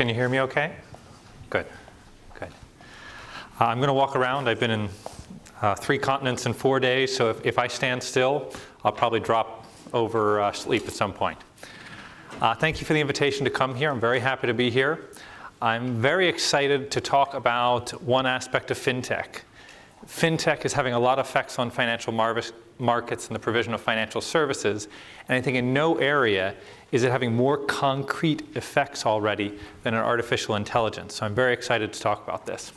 Can you hear me okay? Good, good. Uh, I'm going to walk around. I've been in uh, three continents in four days, so if, if, I stand still, I'll probably drop over uh, sleep at some point. Uh, thank you for the invitation to come here. I'm very happy to be here. I'm very excited to talk about one aspect of fintech. Fintech is having a lot of effects on financial markets and the provision of financial services, and I think in no area is it having more concrete effects already than in artificial intelligence. So I'm very excited to talk about this.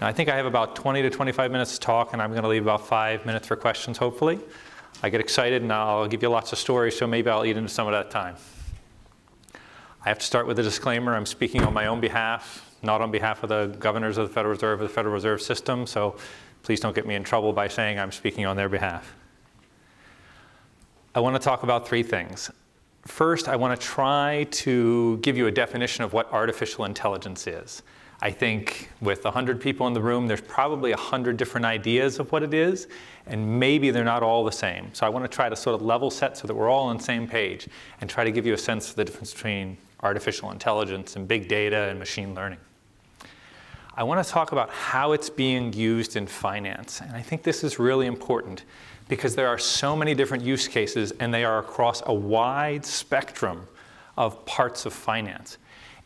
Now, I think I have about 20 to 25 minutes to talk, and I'm going to leave about five minutes for questions, hopefully. I get excited, and I'll give you lots of stories, so maybe I'll eat into some of that time. I have to start with a disclaimer. I'm speaking on my own behalf, not on behalf of the governors of the Federal Reserve or the Federal Reserve System, so please don't get me in trouble by saying I'm speaking on their behalf. I want to talk about three things. First, I want to try to give you a definition of what artificial intelligence is. I think with 100 people in the room, there's probably 100 different ideas of what it is, and maybe they're not all the same. So I want to try to sort of level set so that we're all on the same page and try to give you a sense of the difference between artificial intelligence and big data and machine learning. I want to talk about how it's being used in finance, and I think this is really important because there are so many different use cases and they are across a wide spectrum of parts of finance.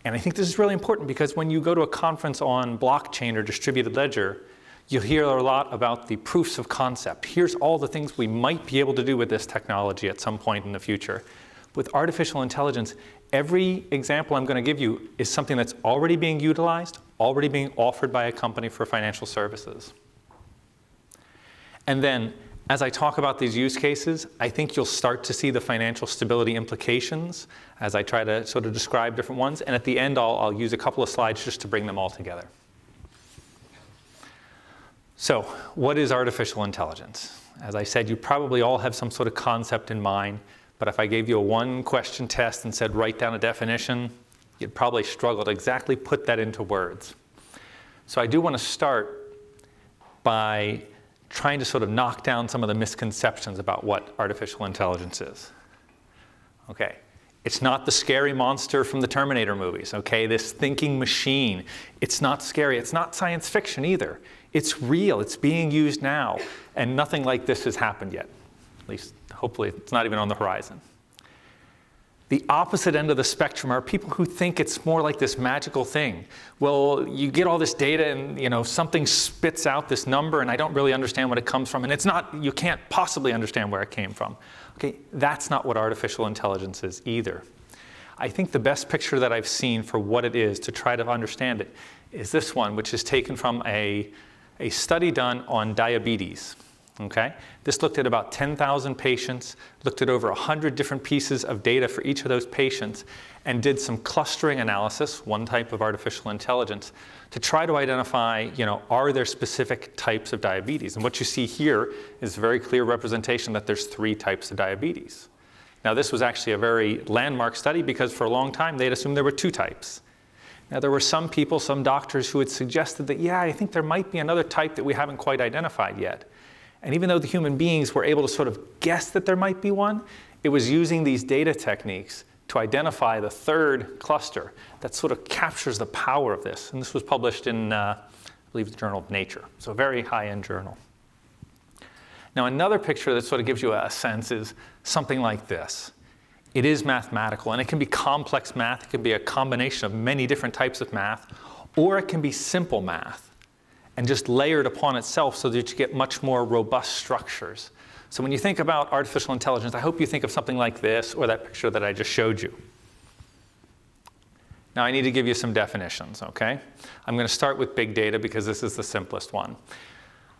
And I think this is really important because when you go to a conference on blockchain or distributed ledger, you'll hear a lot about the proofs of concept. Here's all the things we might be able to do with this technology at some point in the future. With artificial intelligence, every example I'm going to give you is something that's already being utilized, already being offered by a company for financial services. And then as I talk about these use cases, I think you'll start to see the financial stability implications as I try to sort of describe different ones. And at the end, I'll, I'll use a couple of slides just to bring them all together. So what is artificial intelligence? As I said, you probably all have some sort of concept in mind, but if I gave you a one question test and said write down a definition, you'd probably struggle to exactly put that into words. So I do want to start by trying to sort of knock down some of the misconceptions about what artificial intelligence is. Okay, it's not the scary monster from the Terminator movies, okay? This thinking machine. It's not scary. It's not science fiction either. It's real. It's being used now. And nothing like this has happened yet. At least, hopefully, it's not even on the horizon. The opposite end of the spectrum are people who think it's more like this magical thing. Well, you get all this data and you know something spits out this number and I don't really understand what it comes from and it's not you can't possibly understand where it came from. Okay, that's not what artificial intelligence is either. I think the best picture that I've seen for what it is to try to understand it is this one, which is taken from a, a study done on diabetes. Okay? This looked at about 10,000 patients, looked at over 100 different pieces of data for each of those patients, and did some clustering analysis, one type of artificial intelligence, to try to identify, you know, are there specific types of diabetes? And what you see here is very clear representation that there's three types of diabetes. Now, this was actually a very landmark study because for a long time they'd assumed there were two types. Now, there were some people, some doctors who had suggested that, yeah, I think there might be another type that we haven't quite identified yet. And even though the human beings were able to sort of guess that there might be one, it was using these data techniques to identify the third cluster that sort of captures the power of this. And this was published in, uh, I believe, the Journal of Nature, so a very high-end journal. Now, another picture that sort of gives you a sense is something like this. It is mathematical, and it can be complex math. It can be a combination of many different types of math, or it can be simple math and just layered upon itself so that you get much more robust structures. So when you think about artificial intelligence, I hope you think of something like this or that picture that I just showed you. Now I need to give you some definitions, okay? I'm going to start with big data because this is the simplest one.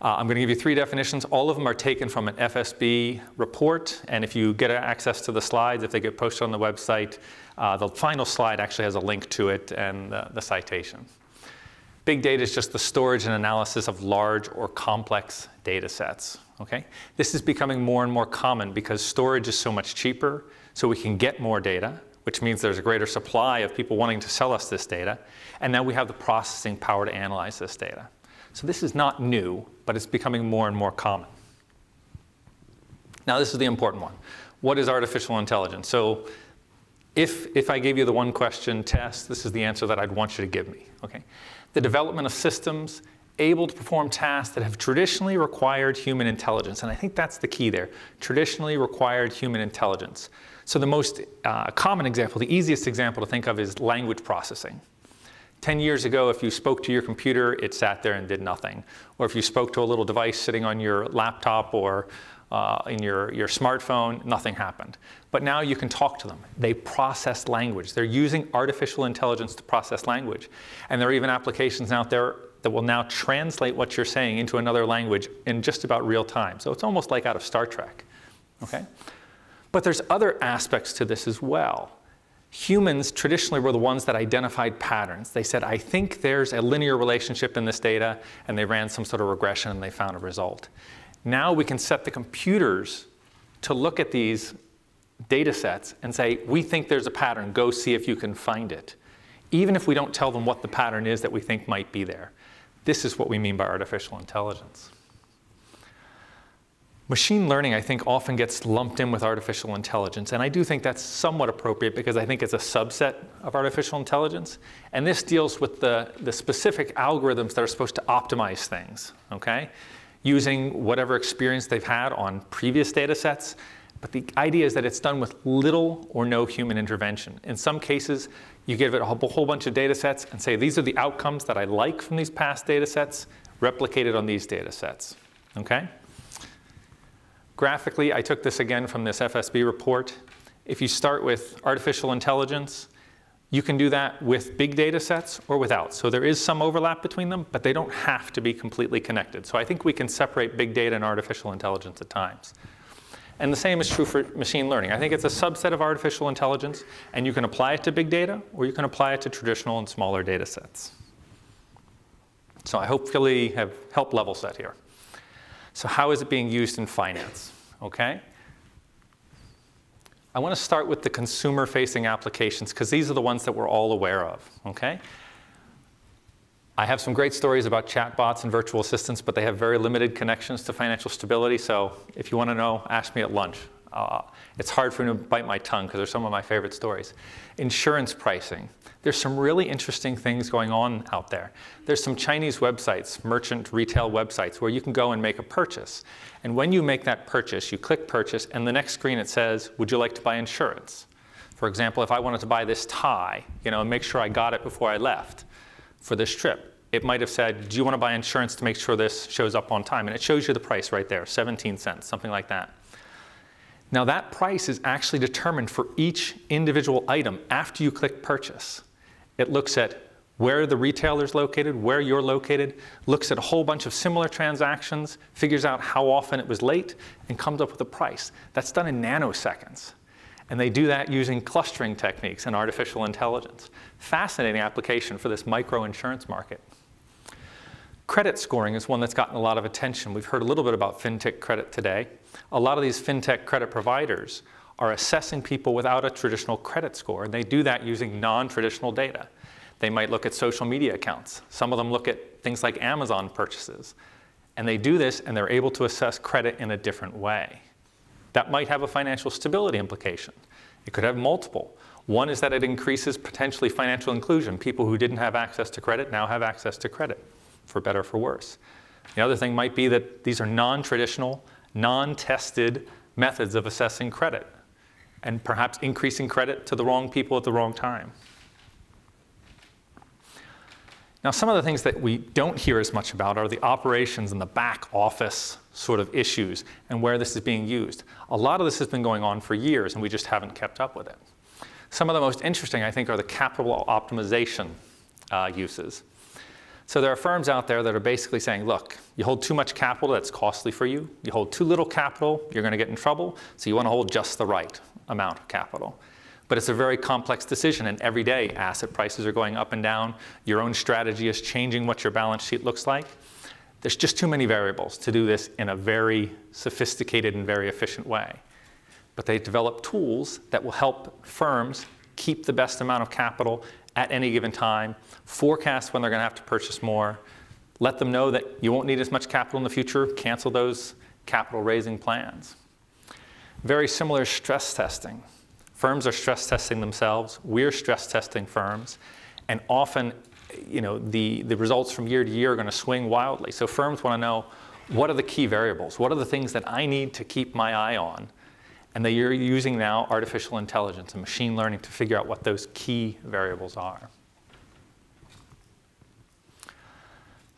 Uh, I'm going to give you three definitions. All of them are taken from an FSB report, and if you get access to the slides, if they get posted on the website, uh, the final slide actually has a link to it and uh, the citation. Big data is just the storage and analysis of large or complex data sets. Okay? This is becoming more and more common because storage is so much cheaper, so we can get more data, which means there's a greater supply of people wanting to sell us this data, and now we have the processing power to analyze this data. So this is not new, but it's becoming more and more common. Now this is the important one. What is artificial intelligence? So if, if I gave you the one question test, this is the answer that I'd want you to give me, okay? The development of systems able to perform tasks that have traditionally required human intelligence. And I think that's the key there, traditionally required human intelligence. So the most uh, common example, the easiest example to think of is language processing. 10 years ago, if you spoke to your computer, it sat there and did nothing. Or if you spoke to a little device sitting on your laptop or uh, in your, your smartphone, nothing happened. But now you can talk to them. They process language. They're using artificial intelligence to process language. And there are even applications out there that will now translate what you're saying into another language in just about real time. So it's almost like out of Star Trek. Okay? But there's other aspects to this as well. Humans traditionally were the ones that identified patterns. They said, I think there's a linear relationship in this data, and they ran some sort of regression and they found a result. Now we can set the computers to look at these data sets and say, we think there's a pattern, go see if you can find it. Even if we don't tell them what the pattern is that we think might be there. This is what we mean by artificial intelligence. Machine learning, I think, often gets lumped in with artificial intelligence, and I do think that's somewhat appropriate because I think it's a subset of artificial intelligence. And this deals with the, the specific algorithms that are supposed to optimize things, okay? Using whatever experience they've had on previous data sets but the idea is that it's done with little or no human intervention. In some cases, you give it a whole bunch of data sets and say, these are the outcomes that I like from these past data sets, replicated on these data sets. Okay? Graphically, I took this again from this FSB report. If you start with artificial intelligence, you can do that with big data sets or without. So there is some overlap between them, but they don't have to be completely connected. So I think we can separate big data and artificial intelligence at times. And the same is true for machine learning. I think it's a subset of artificial intelligence, and you can apply it to big data, or you can apply it to traditional and smaller data sets. So I hopefully have helped level set here. So how is it being used in finance? Okay. I want to start with the consumer-facing applications, because these are the ones that we're all aware of. Okay. I have some great stories about chatbots and virtual assistants, but they have very limited connections to financial stability. So if you want to know, ask me at lunch. Uh, it's hard for me to bite my tongue because they're some of my favorite stories. Insurance pricing. There's some really interesting things going on out there. There's some Chinese websites, merchant retail websites, where you can go and make a purchase. And when you make that purchase, you click purchase, and the next screen it says, would you like to buy insurance? For example, if I wanted to buy this tie, you know, and make sure I got it before I left, for this trip. It might have said, do you want to buy insurance to make sure this shows up on time? And it shows you the price right there, 17 cents, something like that. Now that price is actually determined for each individual item after you click purchase. It looks at where the retailer is located, where you're located, looks at a whole bunch of similar transactions, figures out how often it was late, and comes up with a price. That's done in nanoseconds. And they do that using clustering techniques and artificial intelligence. Fascinating application for this micro insurance market. Credit scoring is one that's gotten a lot of attention. We've heard a little bit about fintech credit today. A lot of these fintech credit providers are assessing people without a traditional credit score, and they do that using non-traditional data. They might look at social media accounts. Some of them look at things like Amazon purchases. And they do this, and they're able to assess credit in a different way. That might have a financial stability implication. It could have multiple. One is that it increases potentially financial inclusion. People who didn't have access to credit now have access to credit, for better or for worse. The other thing might be that these are non-traditional, non-tested methods of assessing credit and perhaps increasing credit to the wrong people at the wrong time. Now, some of the things that we don't hear as much about are the operations and the back office sort of issues and where this is being used. A lot of this has been going on for years and we just haven't kept up with it. Some of the most interesting, I think, are the capital optimization uh, uses. So there are firms out there that are basically saying, look, you hold too much capital, that's costly for you. You hold too little capital, you're going to get in trouble. So you want to hold just the right amount of capital. But it's a very complex decision, and every day asset prices are going up and down. Your own strategy is changing what your balance sheet looks like. There's just too many variables to do this in a very sophisticated and very efficient way. But they develop tools that will help firms keep the best amount of capital at any given time, forecast when they're going to have to purchase more, let them know that you won't need as much capital in the future, cancel those capital raising plans. Very similar stress testing. Firms are stress testing themselves. We're stress testing firms. And often, you know, the, the results from year to year are going to swing wildly. So firms want to know what are the key variables? What are the things that I need to keep my eye on? And they are using now artificial intelligence and machine learning to figure out what those key variables are.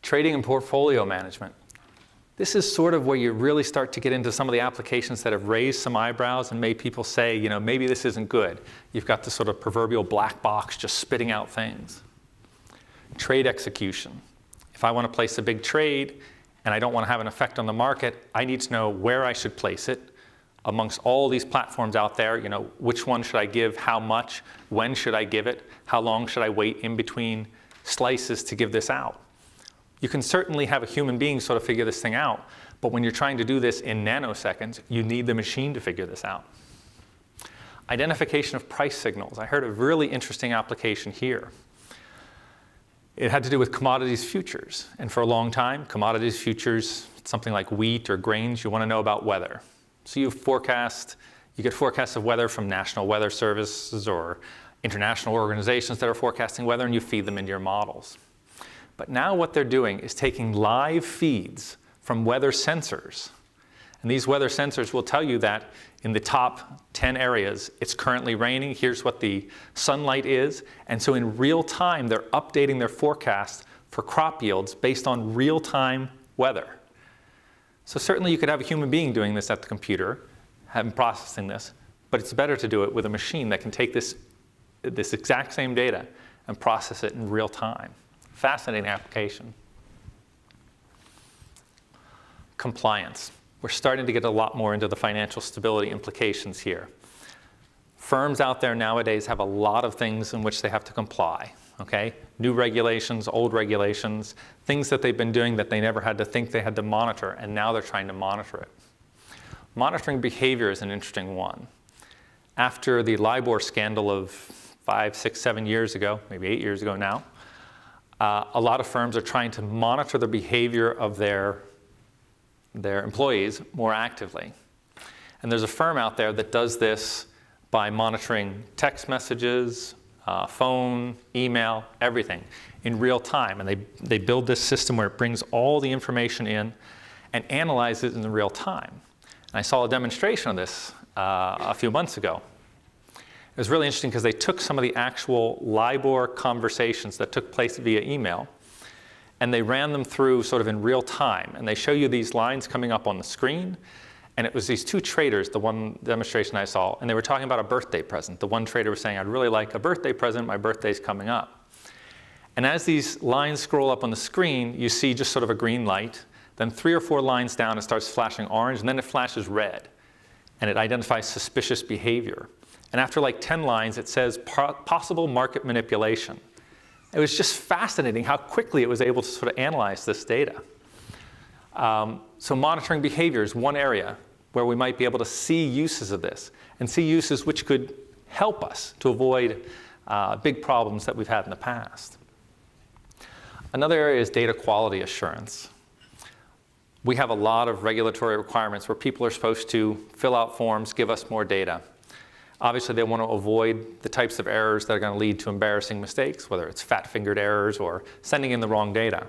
Trading and portfolio management. This is sort of where you really start to get into some of the applications that have raised some eyebrows and made people say, you know, maybe this isn't good. You've got the sort of proverbial black box just spitting out things. Trade execution. If I want to place a big trade and I don't want to have an effect on the market, I need to know where I should place it amongst all these platforms out there. You know, which one should I give, how much, when should I give it, how long should I wait in between slices to give this out. You can certainly have a human being sort of figure this thing out, but when you're trying to do this in nanoseconds, you need the machine to figure this out. Identification of price signals. I heard a really interesting application here. It had to do with commodities futures. And for a long time, commodities futures, something like wheat or grains, you want to know about weather. So you forecast, you get forecasts of weather from national weather services or international organizations that are forecasting weather, and you feed them into your models. But now what they're doing is taking live feeds from weather sensors. And these weather sensors will tell you that in the top 10 areas, it's currently raining. Here's what the sunlight is. And so in real time, they're updating their forecast for crop yields based on real time weather. So certainly you could have a human being doing this at the computer, and processing this, but it's better to do it with a machine that can take this, this exact same data and process it in real time. Fascinating application. Compliance we're starting to get a lot more into the financial stability implications here. Firms out there nowadays have a lot of things in which they have to comply, okay? New regulations, old regulations, things that they've been doing that they never had to think they had to monitor, and now they're trying to monitor it. Monitoring behavior is an interesting one. After the LIBOR scandal of five, six, seven years ago, maybe eight years ago now, uh, a lot of firms are trying to monitor the behavior of their their employees more actively. And there's a firm out there that does this by monitoring text messages, uh, phone, email, everything in real time. And they, they build this system where it brings all the information in and analyzes it in real time. And I saw a demonstration of this uh, a few months ago. It was really interesting because they took some of the actual LIBOR conversations that took place via email and they ran them through sort of in real time. And they show you these lines coming up on the screen. And it was these two traders, the one demonstration I saw, and they were talking about a birthday present. The one trader was saying, I'd really like a birthday present, my birthday's coming up. And as these lines scroll up on the screen, you see just sort of a green light. Then three or four lines down, it starts flashing orange, and then it flashes red. And it identifies suspicious behavior. And after like 10 lines, it says possible market manipulation. It was just fascinating how quickly it was able to sort of analyze this data. Um, so monitoring behavior is one area where we might be able to see uses of this and see uses which could help us to avoid uh, big problems that we've had in the past. Another area is data quality assurance. We have a lot of regulatory requirements where people are supposed to fill out forms, give us more data. Obviously, they want to avoid the types of errors that are going to lead to embarrassing mistakes, whether it's fat-fingered errors or sending in the wrong data.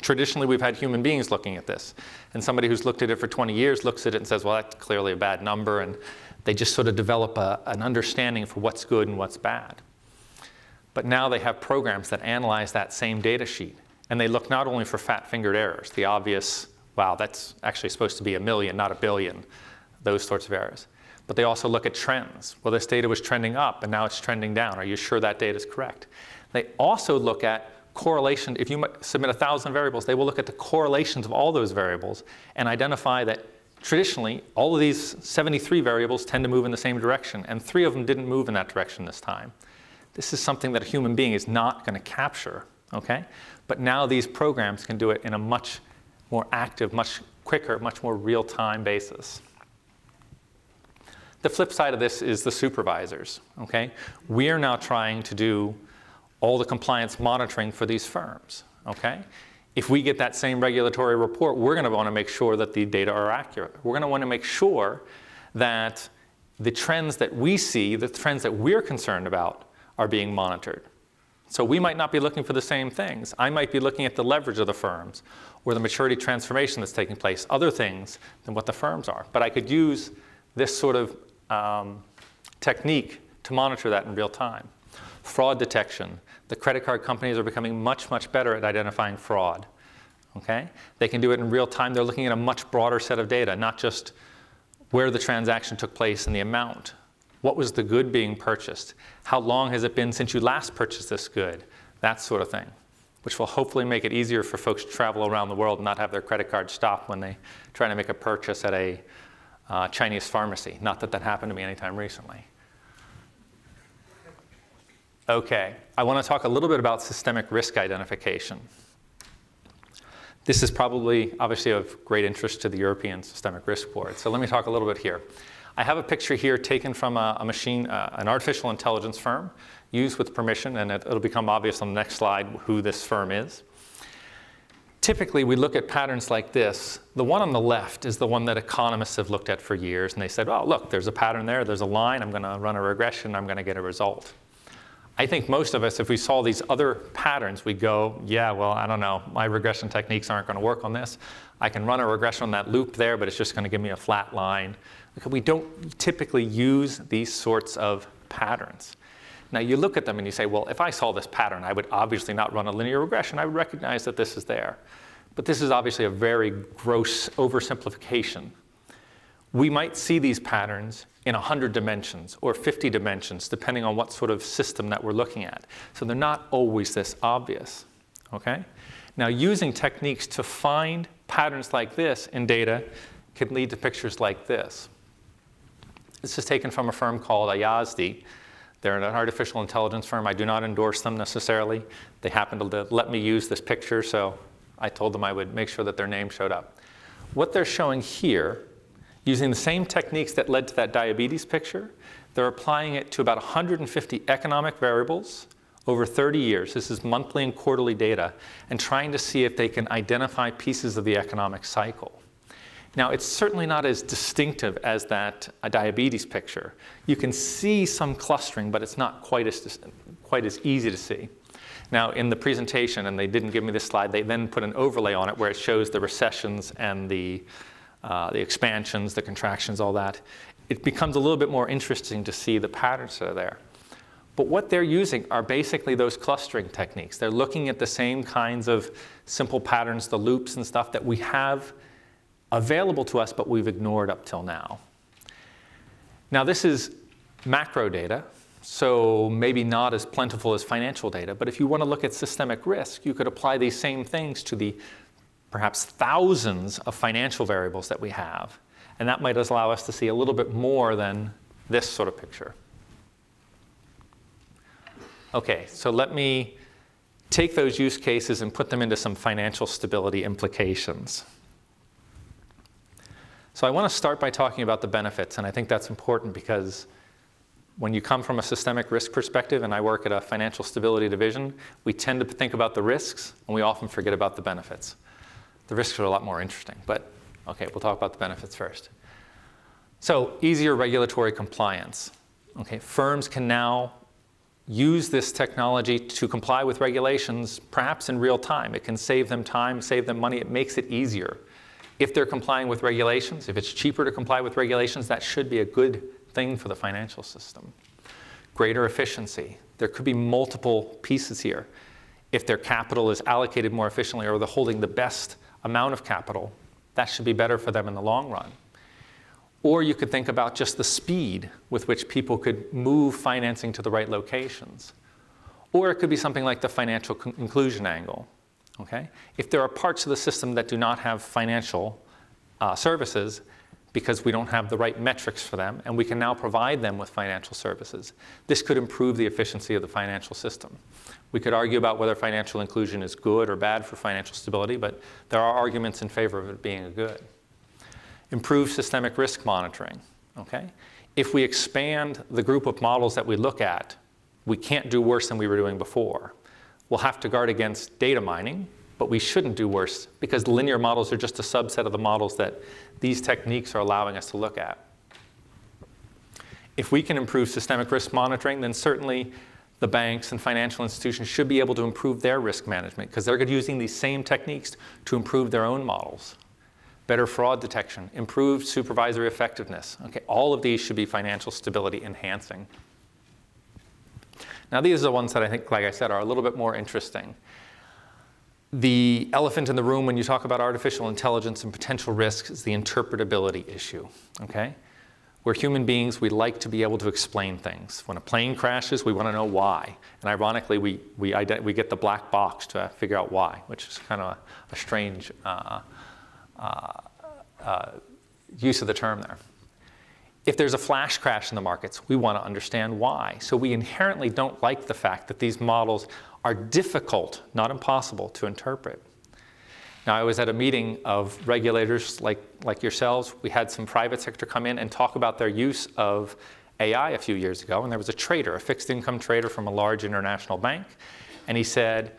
Traditionally, we've had human beings looking at this. And somebody who's looked at it for 20 years looks at it and says, well, that's clearly a bad number. And they just sort of develop a, an understanding for what's good and what's bad. But now they have programs that analyze that same data sheet. And they look not only for fat-fingered errors, the obvious, wow, that's actually supposed to be a million, not a billion, those sorts of errors but they also look at trends. Well, this data was trending up and now it's trending down. Are you sure that data is correct? They also look at correlation. If you submit 1,000 variables, they will look at the correlations of all those variables and identify that traditionally, all of these 73 variables tend to move in the same direction, and three of them didn't move in that direction this time. This is something that a human being is not going to capture, okay? But now these programs can do it in a much more active, much quicker, much more real-time basis. The flip side of this is the supervisors, okay? We are now trying to do all the compliance monitoring for these firms, okay? If we get that same regulatory report, we're gonna wanna make sure that the data are accurate. We're gonna wanna make sure that the trends that we see, the trends that we're concerned about, are being monitored. So we might not be looking for the same things. I might be looking at the leverage of the firms or the maturity transformation that's taking place, other things than what the firms are. But I could use this sort of um, technique to monitor that in real time. Fraud detection. The credit card companies are becoming much, much better at identifying fraud. Okay? They can do it in real time. They're looking at a much broader set of data, not just where the transaction took place and the amount. What was the good being purchased? How long has it been since you last purchased this good? That sort of thing, which will hopefully make it easier for folks to travel around the world and not have their credit card stop when they try to make a purchase at a uh, Chinese pharmacy. Not that that happened to me anytime recently. Okay, I want to talk a little bit about systemic risk identification. This is probably obviously of great interest to the European Systemic Risk Board. So let me talk a little bit here. I have a picture here taken from a, a machine, uh, an artificial intelligence firm, used with permission, and it, it'll become obvious on the next slide who this firm is. Typically, we look at patterns like this. The one on the left is the one that economists have looked at for years, and they said, oh, look, there's a pattern there, there's a line, I'm going to run a regression, I'm going to get a result. I think most of us, if we saw these other patterns, we'd go, yeah, well, I don't know, my regression techniques aren't going to work on this. I can run a regression on that loop there, but it's just going to give me a flat line. We don't typically use these sorts of patterns. Now you look at them and you say, well, if I saw this pattern, I would obviously not run a linear regression. I would recognize that this is there. But this is obviously a very gross oversimplification. We might see these patterns in 100 dimensions or 50 dimensions, depending on what sort of system that we're looking at. So they're not always this obvious, okay? Now using techniques to find patterns like this in data can lead to pictures like this. This is taken from a firm called Ayasdi. They're an artificial intelligence firm. I do not endorse them necessarily. They happened to let me use this picture, so I told them I would make sure that their name showed up. What they're showing here Using the same techniques that led to that diabetes picture, they're applying it to about 150 economic variables over 30 years. This is monthly and quarterly data, and trying to see if they can identify pieces of the economic cycle. Now, it's certainly not as distinctive as that uh, diabetes picture. You can see some clustering, but it's not quite as, quite as easy to see. Now, in the presentation, and they didn't give me this slide, they then put an overlay on it where it shows the recessions and the uh, the expansions, the contractions, all that, it becomes a little bit more interesting to see the patterns that are there. But what they're using are basically those clustering techniques. They're looking at the same kinds of simple patterns, the loops and stuff that we have available to us, but we've ignored up till now. Now, this is macro data, so maybe not as plentiful as financial data, but if you want to look at systemic risk, you could apply these same things to the perhaps thousands of financial variables that we have. And that might allow us to see a little bit more than this sort of picture. Okay, so let me take those use cases and put them into some financial stability implications. So I want to start by talking about the benefits, and I think that's important because when you come from a systemic risk perspective, and I work at a financial stability division, we tend to think about the risks, and we often forget about the benefits. The risks are a lot more interesting, but okay, we'll talk about the benefits first. So easier regulatory compliance. Okay, firms can now use this technology to comply with regulations, perhaps in real time. It can save them time, save them money. It makes it easier. If they're complying with regulations, if it's cheaper to comply with regulations, that should be a good thing for the financial system. Greater efficiency. There could be multiple pieces here. If their capital is allocated more efficiently or they're holding the best amount of capital, that should be better for them in the long run. Or you could think about just the speed with which people could move financing to the right locations. Or it could be something like the financial inclusion angle. Okay? If there are parts of the system that do not have financial uh, services, because we don't have the right metrics for them, and we can now provide them with financial services. This could improve the efficiency of the financial system. We could argue about whether financial inclusion is good or bad for financial stability, but there are arguments in favor of it being a good. Improve systemic risk monitoring, okay? If we expand the group of models that we look at, we can't do worse than we were doing before. We'll have to guard against data mining, but we shouldn't do worse because linear models are just a subset of the models that these techniques are allowing us to look at. If we can improve systemic risk monitoring, then certainly the banks and financial institutions should be able to improve their risk management because they're using these same techniques to improve their own models. Better fraud detection, improved supervisory effectiveness. Okay, all of these should be financial stability enhancing. Now these are the ones that I think, like I said, are a little bit more interesting. The elephant in the room when you talk about artificial intelligence and potential risks is the interpretability issue, okay? We're human beings, we like to be able to explain things. When a plane crashes, we want to know why. And ironically, we, we, we get the black box to figure out why, which is kind of a, a strange uh, uh, uh, use of the term there. If there's a flash crash in the markets, we want to understand why. So we inherently don't like the fact that these models are difficult, not impossible, to interpret. Now, I was at a meeting of regulators like, like yourselves. We had some private sector come in and talk about their use of AI a few years ago. And there was a trader, a fixed income trader from a large international bank. And he said,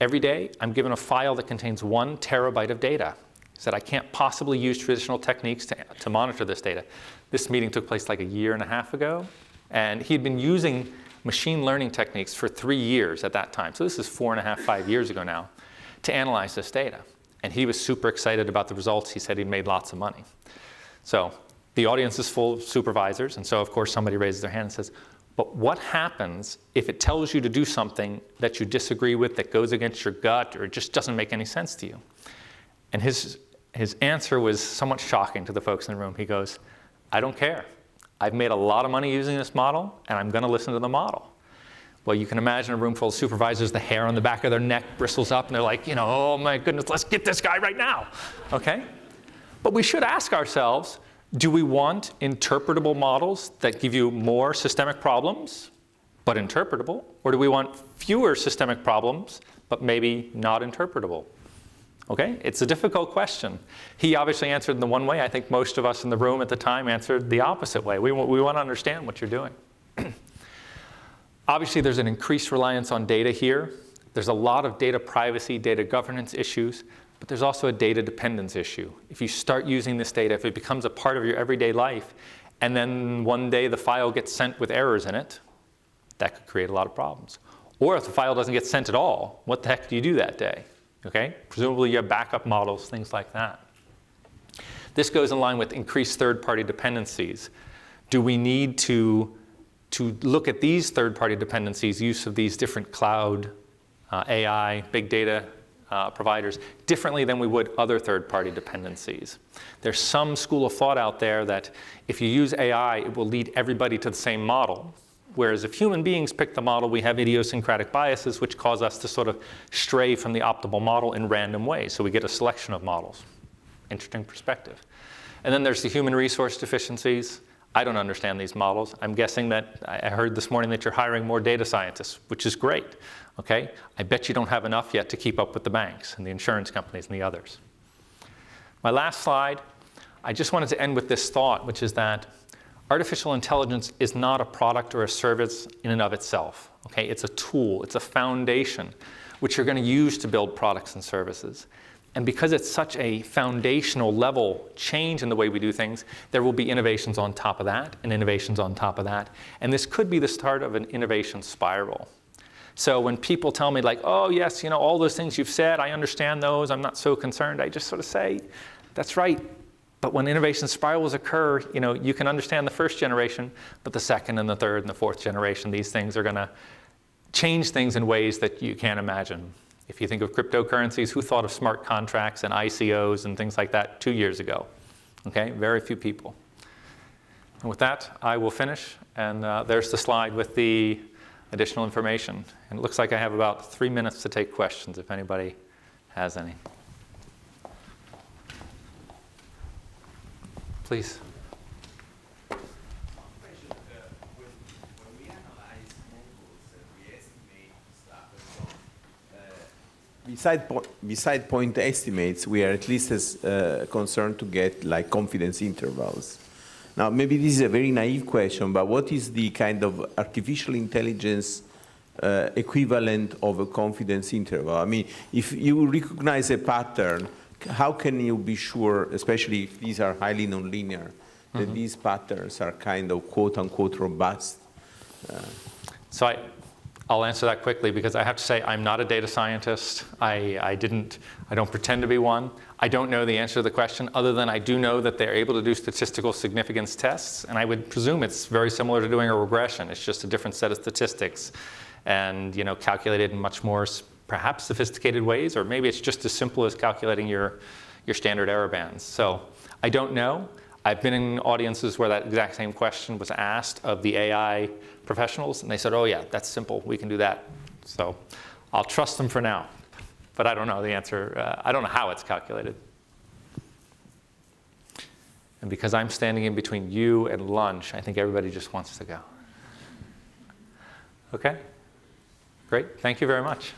Every day, I'm given a file that contains one terabyte of data. He said, I can't possibly use traditional techniques to, to monitor this data. This meeting took place like a year and a half ago. And he'd been using machine learning techniques for three years at that time. So this is four and a half, five years ago now, to analyze this data. And he was super excited about the results. He said he'd made lots of money. So the audience is full of supervisors. And so, of course, somebody raises their hand and says, but what happens if it tells you to do something that you disagree with, that goes against your gut, or just doesn't make any sense to you? And his, his answer was somewhat shocking to the folks in the room. He goes, I don't care. I've made a lot of money using this model, and I'm going to listen to the model. Well, you can imagine a room full of supervisors, the hair on the back of their neck bristles up, and they're like, you know, oh my goodness, let's get this guy right now. Okay? But we should ask ourselves do we want interpretable models that give you more systemic problems, but interpretable? Or do we want fewer systemic problems, but maybe not interpretable? Okay, it's a difficult question. He obviously answered in the one way. I think most of us in the room at the time answered the opposite way. We, we want to understand what you're doing. Obviously, there's an increased reliance on data here. There's a lot of data privacy, data governance issues, but there's also a data dependence issue. If you start using this data, if it becomes a part of your everyday life, and then one day the file gets sent with errors in it, that could create a lot of problems. Or if the file doesn't get sent at all, what the heck do you do that day? Okay? Presumably you have backup models, things like that. This goes in line with increased third-party dependencies. Do we need to to look at these third-party dependencies, use of these different cloud, uh, AI, big data uh, providers, differently than we would other third-party dependencies. There's some school of thought out there that if you use AI, it will lead everybody to the same model. Whereas if human beings pick the model, we have idiosyncratic biases which cause us to sort of stray from the optimal model in random ways. So we get a selection of models. Interesting perspective. And then there's the human resource deficiencies. I don't understand these models. I'm guessing that I heard this morning that you're hiring more data scientists, which is great. Okay? I bet you don't have enough yet to keep up with the banks and the insurance companies and the others. My last slide, I just wanted to end with this thought, which is that artificial intelligence is not a product or a service in and of itself. Okay? It's a tool, it's a foundation which you're going to use to build products and services. And because it's such a foundational level change in the way we do things, there will be innovations on top of that and innovations on top of that. And this could be the start of an innovation spiral. So when people tell me like, oh yes, you know, all those things you've said, I understand those, I'm not so concerned, I just sort of say, that's right. But when innovation spirals occur, you know, you can understand the first generation, but the second and the third and the fourth generation, these things are gonna change things in ways that you can't imagine. If you think of cryptocurrencies, who thought of smart contracts and ICOs and things like that two years ago? Okay, very few people. And with that, I will finish. And uh, there's the slide with the additional information. And it looks like I have about three minutes to take questions if anybody has any. Please. Beside, po beside point estimates, we are at least as uh, concerned to get like confidence intervals. Now, maybe this is a very naive question, but what is the kind of artificial intelligence uh, equivalent of a confidence interval? I mean, if you recognize a pattern, how can you be sure, especially if these are highly nonlinear, that these patterns are kind of quote unquote robust? So I, I'll answer that quickly because I have to say I'm not a data scientist. I, I didn't, I don't pretend to be one. I don't know the answer to the question other than I do know that they're able to do statistical significance tests and I would presume it's very similar to doing a regression. It's just a different set of statistics and you know calculated in much more perhaps sophisticated ways or maybe it's just as simple as calculating your, your standard error bands. So I don't know. I've been in audiences where that exact same question was asked of the AI professionals, and they said, oh, yeah, that's simple. We can do that. So I'll trust them for now. But I don't know the answer. Uh, I don't know how it's calculated. And because I'm standing in between you and lunch, I think everybody just wants to go. Okay? Great. Thank you very much.